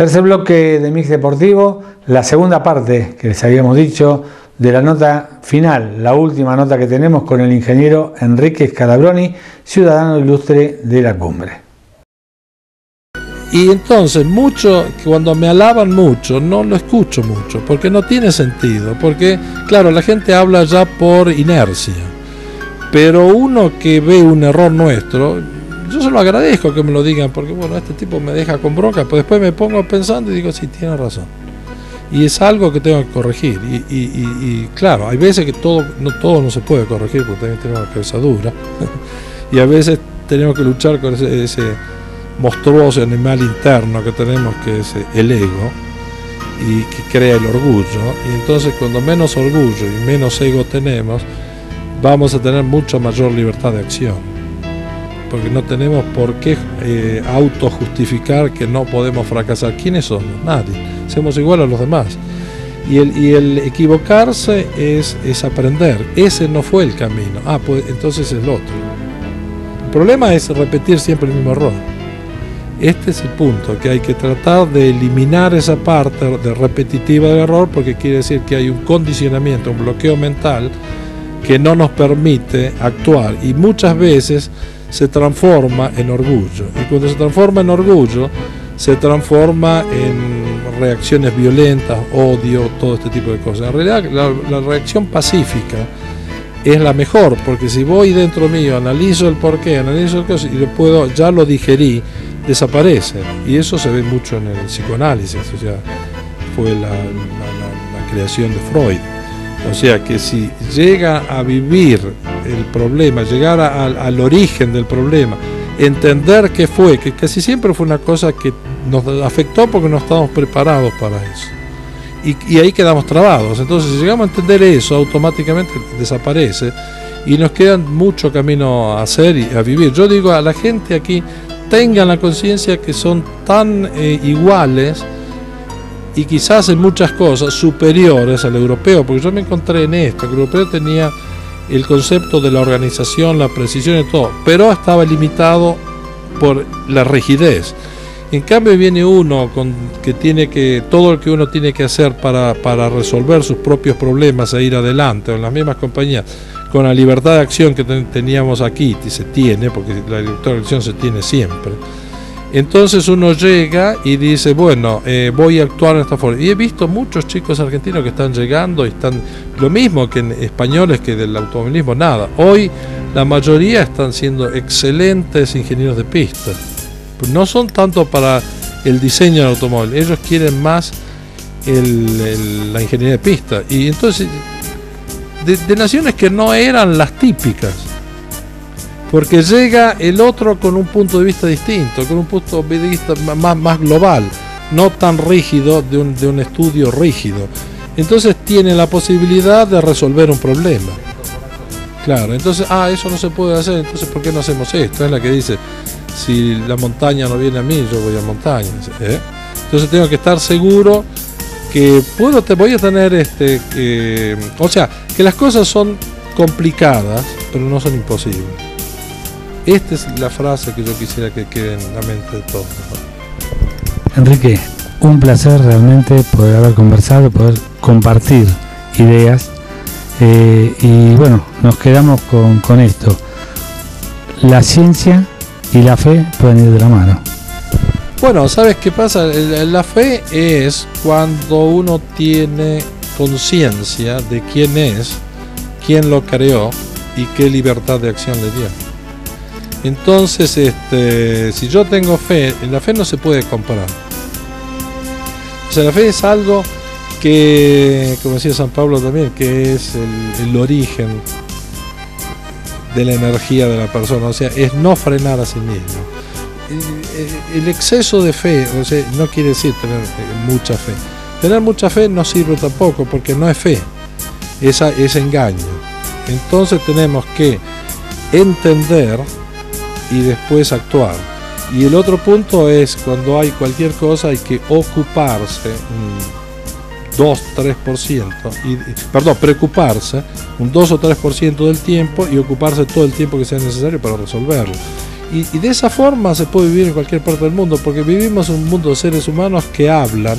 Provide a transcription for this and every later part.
Tercer bloque de Mix Deportivo, la segunda parte que les habíamos dicho de la nota final, la última nota que tenemos con el ingeniero Enrique Scalabroni, ciudadano ilustre de la cumbre. Y entonces, mucho, cuando me alaban mucho, no lo escucho mucho, porque no tiene sentido, porque, claro, la gente habla ya por inercia, pero uno que ve un error nuestro, yo se lo agradezco que me lo digan, porque, bueno, este tipo me deja con bronca, pero después me pongo pensando y digo, sí, tiene razón. Y es algo que tengo que corregir. Y, claro, hay veces que todo no, todo no se puede corregir, porque también tenemos la cabeza dura, y a veces tenemos que luchar con ese monstruoso animal interno que tenemos que es el ego y que crea el orgullo y entonces cuando menos orgullo y menos ego tenemos vamos a tener mucha mayor libertad de acción porque no tenemos por qué eh, autojustificar que no podemos fracasar. ¿quiénes somos? nadie. Somos iguales a los demás. Y el, y el equivocarse es, es aprender. Ese no fue el camino. Ah pues entonces es el otro. El problema es repetir siempre el mismo error. Este es el punto, que hay que tratar de eliminar esa parte de repetitiva del error porque quiere decir que hay un condicionamiento, un bloqueo mental que no nos permite actuar. Y muchas veces se transforma en orgullo. Y cuando se transforma en orgullo, se transforma en reacciones violentas, odio, todo este tipo de cosas. En realidad la, reacción pacífica es la mejor, porque si voy dentro mío, analizo el porqué, analizo el caso y lo puedo, ya lo digerí, desaparecen. Y eso se ve mucho en el psicoanálisis, o sea, fue la, creación de Freud. O sea que si llega a vivir el problema, llegar al origen del problema, entender qué fue, que casi siempre fue una cosa que nos afectó porque no estábamos preparados para eso. Y, y, ahí quedamos trabados. Entonces, si llegamos a entender eso, automáticamente desaparece y nos queda mucho camino a hacer y a vivir. Yo digo a la gente aquí, tengan la conciencia que son tan eh, iguales y quizás en muchas cosas superiores al europeo, porque yo me encontré en esto, que el europeo tenía el concepto de la organización, la precisión y todo, pero estaba limitado por la rigidez. En cambio viene uno con que tiene que todo lo que uno tiene que hacer para, para resolver sus propios problemas e ir adelante, en las mismas compañías con la libertad de acción que teníamos aquí, se tiene, porque la libertad de acción se tiene siempre, entonces uno llega y dice, bueno, eh, voy a actuar en esta forma. Y he visto muchos chicos argentinos que están llegando y están lo mismo que españoles que del automovilismo, nada. Hoy la mayoría están siendo excelentes ingenieros de pista. No son tanto para el diseño del automóvil, ellos quieren más la ingeniería de pista. Y entonces de, naciones que no eran las típicas. Porque llega el otro con un punto de vista distinto, con un punto de vista más, global, no tan rígido de un, estudio rígido. Entonces tiene la posibilidad de resolver un problema. Claro, entonces, ah, eso no se puede hacer, entonces ¿por qué no hacemos esto? Es la que dice, si la montaña no viene a mí, yo voy a montaña. ¿eh? Entonces tengo que estar seguro que puedo, te voy a tener este, o sea, que las cosas son complicadas, pero no son imposibles. Esta es la frase que yo quisiera que quede en la mente de todos. Enrique, un placer realmente poder haber conversado, poder compartir ideas. Eh, y bueno, nos quedamos con, con esto. La ciencia y la fe pueden ir de la mano. Bueno, ¿sabes qué pasa? La fe es cuando uno tiene conciencia de quién es, quién lo creó y qué libertad de acción le dio. Entonces, este, si yo tengo fe, la fe no se puede comparar. O sea, la fe es algo que, como decía San Pablo también, que es el, origen de la energía de la persona. O sea, es no frenar a sí mismo el exceso de fe, o sea, no quiere decir tener eh, mucha fe. Tener mucha fe no sirve tampoco porque no es fe, es, es engaño. Entonces tenemos que entender y después actuar. Y el otro punto es cuando hay cualquier cosa hay que ocuparse un 2-3%, y, perdón, preocuparse un 2 o 3% del tiempo y ocuparse todo el tiempo que sea necesario para resolverlo. Y, de esa forma se puede vivir en cualquier parte del mundo, porque vivimos un mundo de seres humanos que hablan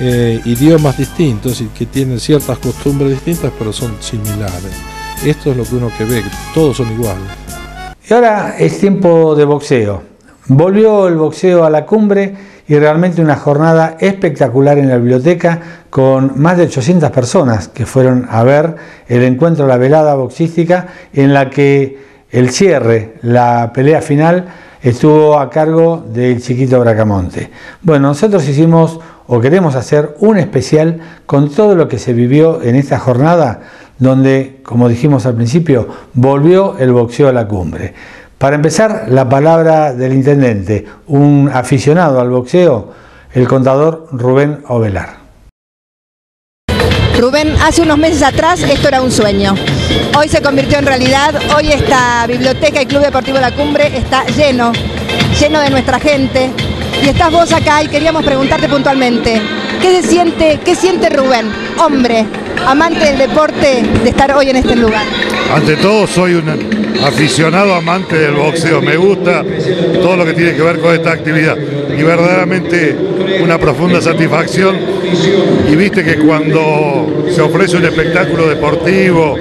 eh, idiomas distintos y que tienen ciertas costumbres distintas, pero son similares. Esto es lo que uno que ve, todos son iguales. Y ahora es tiempo de boxeo. Volvió el boxeo a la cumbre y realmente una jornada espectacular en la biblioteca con más de 800 personas que fueron a ver el encuentro, la velada boxística en la que el cierre, la pelea final, estuvo a cargo del chiquito Bracamonte. Bueno, nosotros hicimos o queremos hacer un especial con todo lo que se vivió en esta jornada donde, como dijimos al principio, volvió el boxeo a la cumbre. Para empezar, la palabra del intendente, un aficionado al boxeo, el contador Rubén Ovelar. Rubén, hace unos meses atrás esto era un sueño. Hoy se convirtió en realidad, hoy esta biblioteca y Club Deportivo La Cumbre está lleno, lleno de nuestra gente. Y estás vos acá y queríamos preguntarte puntualmente, ¿qué se siente, qué siente Rubén, hombre, amante del deporte, de estar hoy en este lugar? Ante todo soy un aficionado amante del boxeo, me gusta todo lo que tiene que ver con esta actividad. Y verdaderamente una profunda satisfacción. Y viste que cuando se ofrece un espectáculo deportivo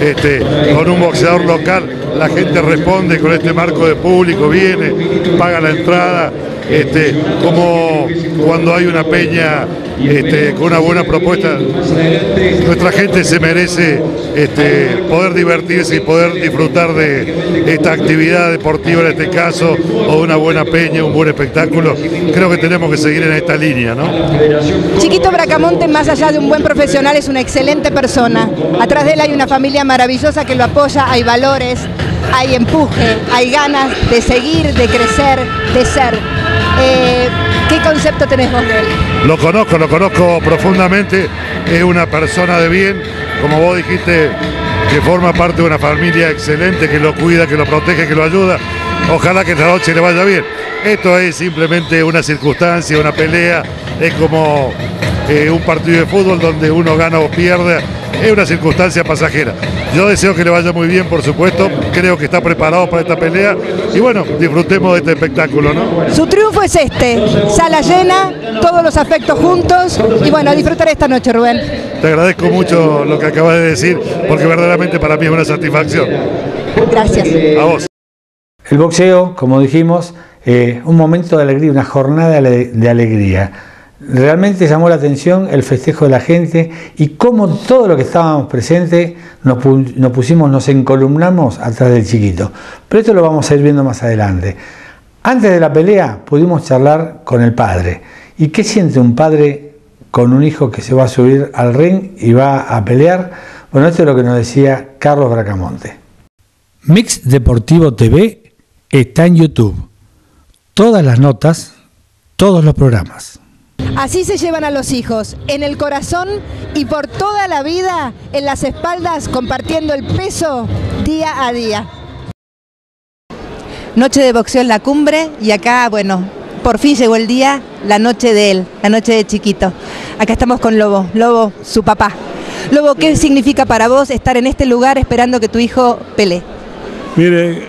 este, con un boxeador local, la gente responde con este marco de público, viene, paga la entrada, este, como cuando hay una peña este, con una buena propuesta, nuestra gente se merece este, poder divertirse y poder disfrutar de esta actividad deportiva en este caso, o una buena peña, un buen espectáculo. Creo que tenemos que seguir en esta línea, ¿no? Chiquito Bracamonte, más allá de un buen profesional, es una excelente persona. Atrás de él hay una familia maravillosa que lo apoya, hay valores, hay empuje, hay ganas de seguir, de crecer, de ser. Eh, ¿Qué concepto tenés vos de él? Lo conozco, lo conozco profundamente. Es una persona de bien, como vos dijiste, que forma parte de una familia excelente, que lo cuida, que lo protege, que lo ayuda. Ojalá que esta noche le vaya bien. Esto es simplemente una circunstancia, una pelea. Es como eh, un partido de fútbol donde uno gana o pierde es una circunstancia pasajera. Yo deseo que le vaya muy bien, por supuesto, creo que está preparado para esta pelea y bueno, disfrutemos de este espectáculo, ¿no? Su triunfo es este, sala llena, todos los afectos juntos y bueno, disfrutar esta noche, Rubén. Te agradezco mucho lo que acabas de decir, porque verdaderamente para mí es una satisfacción. Gracias. A vos. El boxeo, como dijimos, eh, un momento de alegría, una jornada de alegría. Realmente llamó la atención el festejo de la gente y cómo todo lo que estábamos presentes nos, pusimos, nos encolumnamos atrás del chiquito. Pero esto lo vamos a ir viendo más adelante. Antes de la pelea pudimos charlar con el padre. ¿Y qué siente un padre con un hijo que se va a subir al ring y va a pelear? Bueno, esto es lo que nos decía Carlos Bracamonte. Mix Deportivo TV está en YouTube. Todas las notas, todos los programas. Así se llevan a los hijos, en el corazón y por toda la vida, en las espaldas, compartiendo el peso día a día. Noche de boxeo en la cumbre y acá, bueno, por fin llegó el día, la noche de él, la noche de chiquito. Acá estamos con Lobo, Lobo, su papá. Lobo, ¿qué significa para vos estar en este lugar esperando que tu hijo pelee? Mire,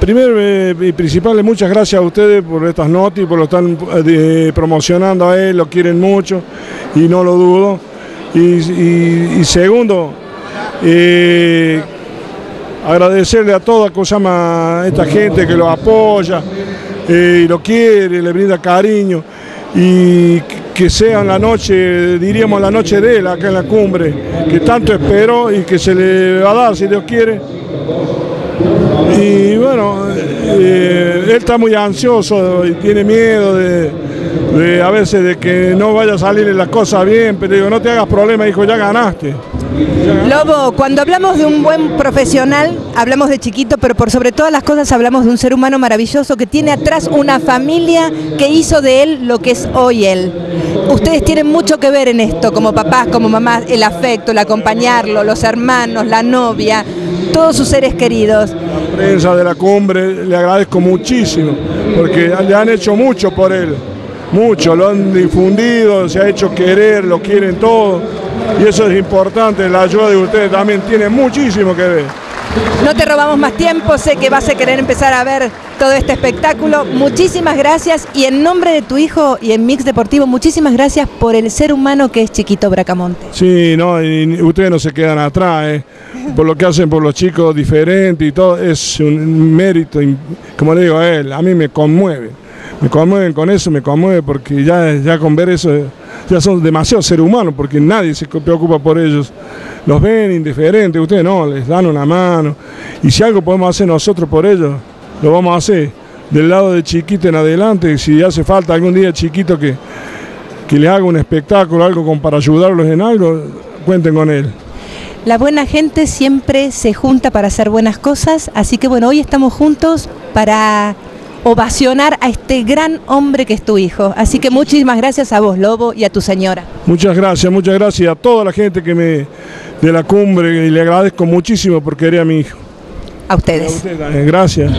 Primero eh, y principal, muchas gracias a ustedes por estas notas y por lo están eh, promocionando a él, lo quieren mucho y no lo dudo. Y, segundo, eh, agradecerle a toda llama esta gente que lo apoya y lo quiere, le brinda cariño y que sea la noche, diríamos la noche de él acá en la cumbre, que tanto espero y que se le va a dar si Dios quiere. Él está muy ansioso y tiene miedo de, a veces de que no vaya a salir las cosas bien, pero digo, no te hagas problema, hijo, ya ganaste. Lobo, cuando hablamos de un buen profesional, hablamos de chiquito, pero por sobre todas las cosas hablamos de un ser humano maravilloso que tiene atrás una familia que hizo de él lo que es hoy él. Ustedes tienen mucho que ver en esto, como papás, como mamás, el afecto, el acompañarlo, los hermanos, la novia, todos sus seres queridos. La prensa de la cumbre le agradezco muchísimo, porque le han hecho mucho por él, mucho, lo han difundido, se ha hecho querer, lo quieren todo, y eso es importante, la ayuda de ustedes también tiene muchísimo que ver. No te robamos más tiempo, sé que vas a querer empezar a ver todo este espectáculo. Muchísimas gracias y en nombre de tu hijo y en Mix Deportivo, muchísimas gracias por el ser humano que es Chiquito Bracamonte. Sí, no, y ustedes no se quedan atrás, ¿eh? por lo que hacen por los chicos diferentes y todo, es un mérito, como le digo a él, a mí me conmueve, me conmueven con eso, me conmueve porque ya, ya con ver eso ya son demasiados seres humanos porque nadie se preocupa por ellos. Los ven indiferentes, ustedes no, les dan una mano. Y si algo podemos hacer nosotros por ellos, lo vamos a hacer. Del lado de chiquito en adelante, si hace falta algún día chiquito que, que le haga un espectáculo, algo para ayudarlos en algo, cuenten con él. La buena gente siempre se junta para hacer buenas cosas, así que bueno, hoy estamos juntos para ovacionar a este gran hombre que es tu hijo. Así que muchísimas gracias a vos, Lobo, y a tu señora. Muchas gracias, muchas gracias a toda la gente que me de la cumbre y le agradezco muchísimo por querer a mi hijo. A ustedes. Eh, gracias.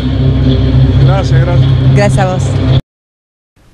Gracias, gracias. Gracias a vos.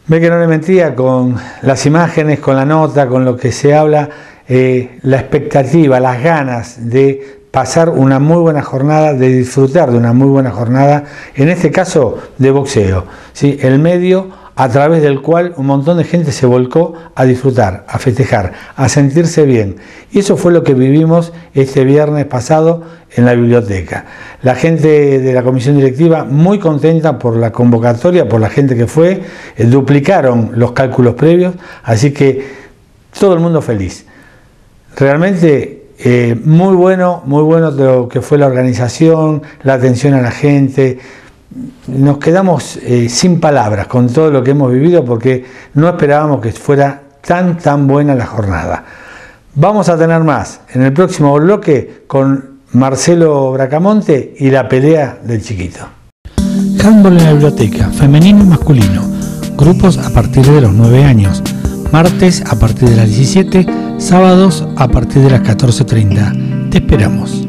Ve que no le mentía con las imágenes, con la nota, con lo que se habla, eh, la expectativa, las ganas de pasar una muy buena jornada, de disfrutar de una muy buena jornada, en este caso de boxeo. ¿sí? El medio a través del cual un montón de gente se volcó a disfrutar, a festejar, a sentirse bien. Y eso fue lo que vivimos este viernes pasado en la biblioteca. La gente de la comisión directiva muy contenta por la convocatoria, por la gente que fue, eh, duplicaron los cálculos previos, así que todo el mundo feliz. Realmente eh, muy bueno, muy bueno lo que fue la organización, la atención a la gente. Nos quedamos eh, sin palabras con todo lo que hemos vivido porque no esperábamos que fuera tan, tan buena la jornada. Vamos a tener más en el próximo bloque con Marcelo Bracamonte y la pelea del chiquito. Handball en la biblioteca, femenino y masculino. Grupos a partir de los 9 años. Martes a partir de las 17 sábados a partir de las 14.30. Te esperamos.